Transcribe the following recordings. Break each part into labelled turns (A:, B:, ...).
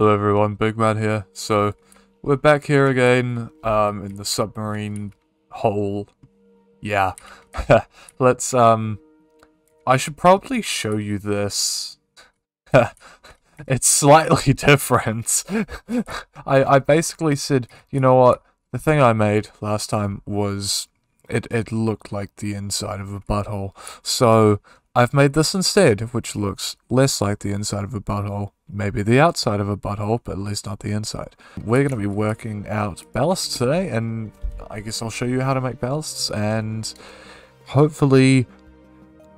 A: Hello everyone, Big Man here. So, we're back here again, um, in the submarine hole. Yeah. Let's, um, I should probably show you this. it's slightly different. I, I basically said, you know what, the thing I made last time was, it, it looked like the inside of a butthole. So, I've made this instead, which looks less like the inside of a butthole, maybe the outside of a butthole, but at least not the inside. We're going to be working out ballasts today, and I guess I'll show you how to make ballasts, and hopefully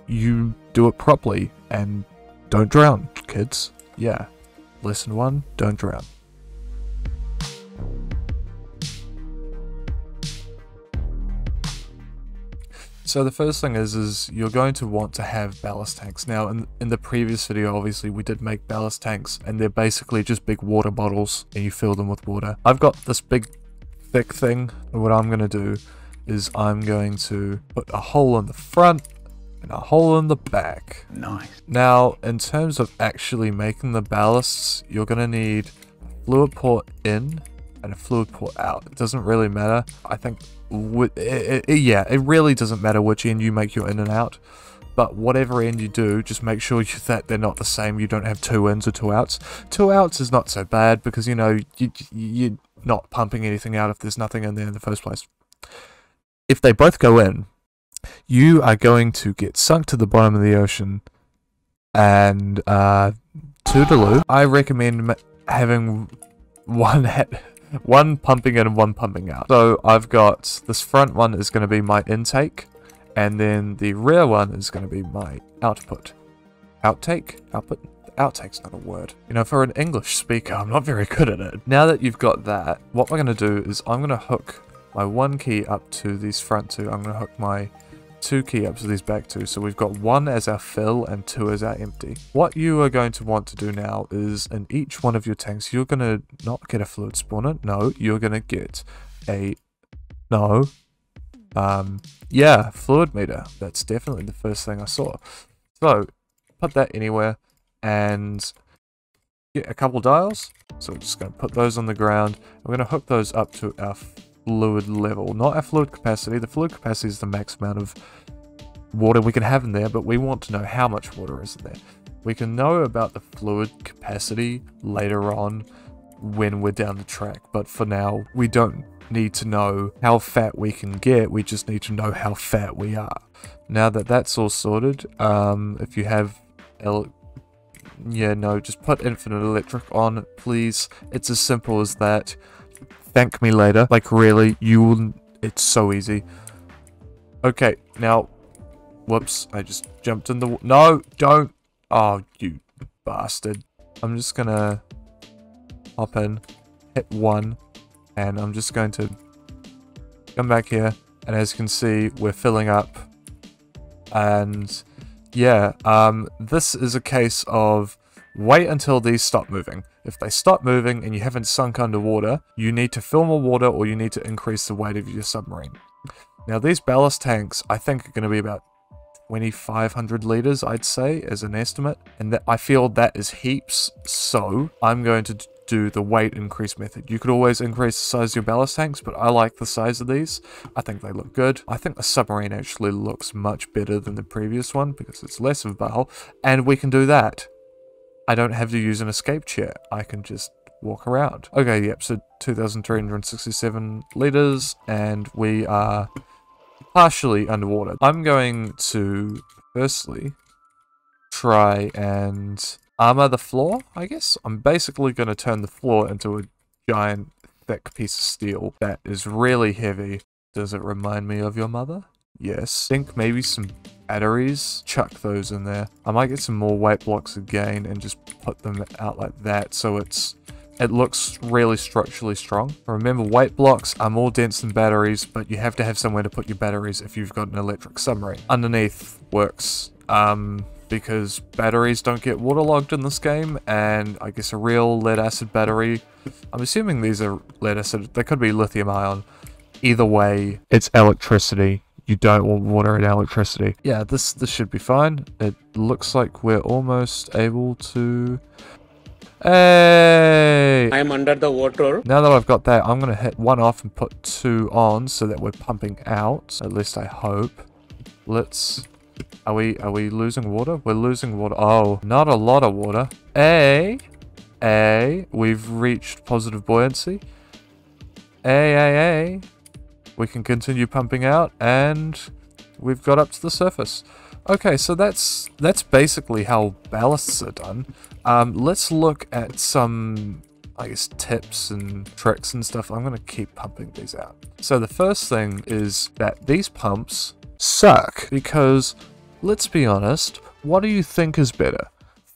A: you do it properly, and don't drown, kids. Yeah. Lesson one, don't drown. So the first thing is, is you're going to want to have ballast tanks. Now, in, in the previous video, obviously, we did make ballast tanks, and they're basically just big water bottles, and you fill them with water. I've got this big, thick thing, and what I'm going to do is I'm going to put a hole in the front, and a hole in the back.
B: Nice.
A: Now, in terms of actually making the ballasts, you're going to need fluid port in and a fluid port out. It doesn't really matter. I think it, it, it, yeah, it really doesn't matter which end you make your in and out, but whatever end you do, just make sure you, that they're not the same. You don't have two ins or two outs. Two outs is not so bad because, you know, you, you're not pumping anything out if there's nothing in there in the first place. If they both go in, you are going to get sunk to the bottom of the ocean and uh, toodaloo. I recommend having one head one pumping in and one pumping out. So I've got this front one is going to be my intake, and then the rear one is going to be my output. Outtake? Output? Outtake's not a word. You know, for an English speaker, I'm not very good at it. Now that you've got that, what we're going to do is I'm going to hook my one key up to these front two. I'm going to hook my two key ups these back two. So we've got one as our fill and two as our empty. What you are going to want to do now is in each one of your tanks, you're going to not get a fluid spawner. No, you're going to get a, no, um, yeah, fluid meter. That's definitely the first thing I saw. So put that anywhere and get a couple dials. So we're just going to put those on the ground. We're going to hook those up to our fluid level, not our fluid capacity. The fluid capacity is the max amount of water we can have in there, but we want to know how much water is in there. We can know about the fluid capacity later on when we're down the track, but for now, we don't need to know how fat we can get, we just need to know how fat we are. Now that that's all sorted, um, if you have L yeah, no, just put infinite electric on, please. It's as simple as that thank me later. Like, really, you will... It's so easy. Okay, now... Whoops, I just jumped in the... No, don't! Oh, you bastard. I'm just gonna hop in, hit one, and I'm just going to come back here. And as you can see, we're filling up. And yeah, um, this is a case of wait until these stop moving. If they stop moving and you haven't sunk underwater, you need to fill more water or you need to increase the weight of your submarine. Now these ballast tanks I think are going to be about 2500 liters I'd say as an estimate and that I feel that is heaps so I'm going to do the weight increase method. You could always increase the size of your ballast tanks, but I like the size of these. I think they look good. I think the submarine actually looks much better than the previous one because it's less of a butthole, and we can do that. I don't have to use an escape chair. I can just walk around. Okay, yep, so 2,367 liters, and we are partially underwater. I'm going to, firstly, try and armor the floor, I guess. I'm basically going to turn the floor into a giant, thick piece of steel that is really heavy. Does it remind me of your mother? Yes. Think maybe some batteries. Chuck those in there. I might get some more weight blocks again and just put them out like that so it's it looks really structurally strong. Remember, weight blocks are more dense than batteries, but you have to have somewhere to put your batteries if you've got an electric submarine. Underneath works, um, because batteries don't get waterlogged in this game, and I guess a real lead acid battery, I'm assuming these are lead acid, they could be lithium ion. Either way, it's electricity you don't want water and electricity. Yeah, this, this should be fine. It, looks like we're almost able to... Hey!
B: I'm under the water.
A: Now that I've got that, I'm going to hit one off and put two on so that we're pumping out. At least I hope. Let's... Are we are we losing water? We're losing water. Oh, not a lot of water. A. A. We've reached positive buoyancy. A, A, A. We can continue pumping out and we've got up to the surface. Okay, so that's that's basically how ballasts are done. Um, let's look at some, I guess, tips and tricks and stuff. I'm going to keep pumping these out. So the first thing is that these pumps suck because, let's be honest, what do you think is better?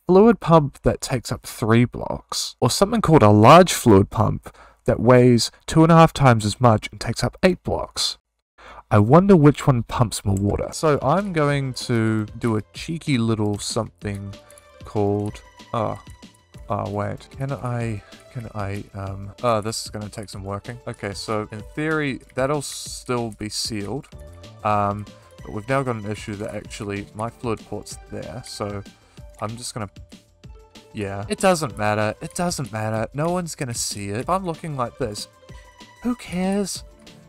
A: Fluid pump that takes up three blocks, or something called a large fluid pump that weighs two and a half times as much and takes up eight blocks. I wonder which one pumps more water. So I'm going to do a cheeky little something called, oh, oh wait, can I, can I, um, oh, this is going to take some working. Okay, so in theory, that'll still be sealed. Um, but we've now got an issue that actually my fluid port's there, so I'm just going to yeah, it doesn't matter. It doesn't matter. No one's gonna see it. If I'm looking like this, who cares?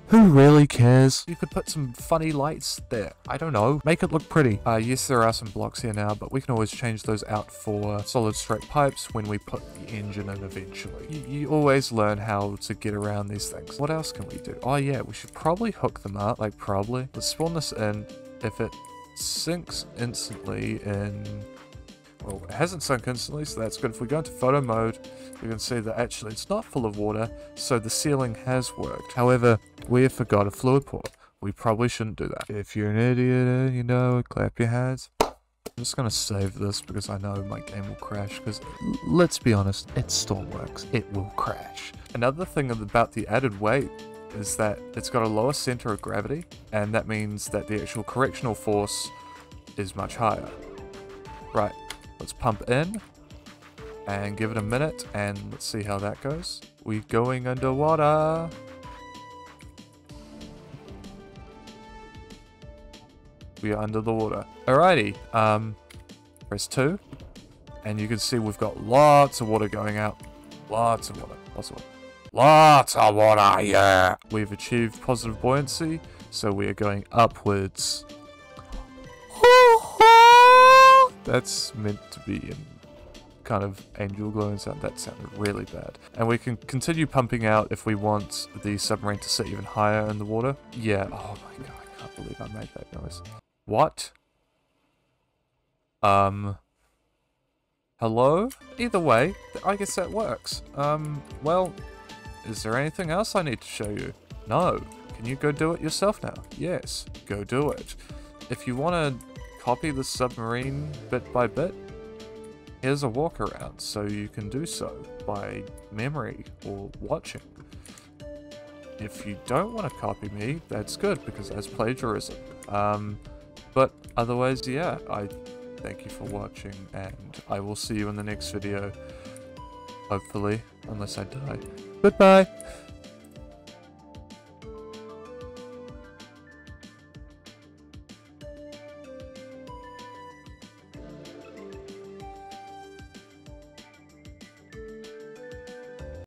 A: Who really cares? You could put some funny lights there. I don't know. Make it look pretty. Uh, yes, there are some blocks here now, but we can always change those out for solid straight pipes when we put the engine in eventually. You, you always learn how to get around these things. What else can we do? Oh yeah, we should probably hook them up. Like probably. Let's spawn this in. If it sinks instantly in well, it hasn't sunk instantly, so that's good. If we go into photo mode, we can see that actually it's not full of water, so the sealing has worked. However, we have forgot a fluid port. We probably shouldn't do that. If you're an idiot and you know it, clap your hands. I'm just to save this because I know my game will crash because let's be honest, it still works. It will crash. Another thing about the added weight is that it's got a lower center of gravity and that means that the actual correctional force is much higher. Right, Let's pump in and give it a minute and let's see how that goes. We're going underwater. We are under the water. Alrighty, um, press 2 and you can see we've got lots of water going out. Lots of water, lots of water. Lots of water, yeah! We've achieved positive buoyancy, so we are going upwards That's meant to be in kind of angel glowing sound. That sounded really bad. And we can continue pumping out if we want the submarine to sit even higher in the water. Yeah. Oh my god, I can't believe I made that noise. What? Um. Hello? Either way, I guess that works. Um, well, is there anything else I need to show you? No. Can you go do it yourself now? Yes, go do it. If you want to copy the submarine bit by bit, here's a walk around so you can do so by memory or watching. If you don't want to copy me, that's good because that's plagiarism. Um, but otherwise, yeah, I thank you for watching and I will see you in the next video. Hopefully, unless I die. Goodbye!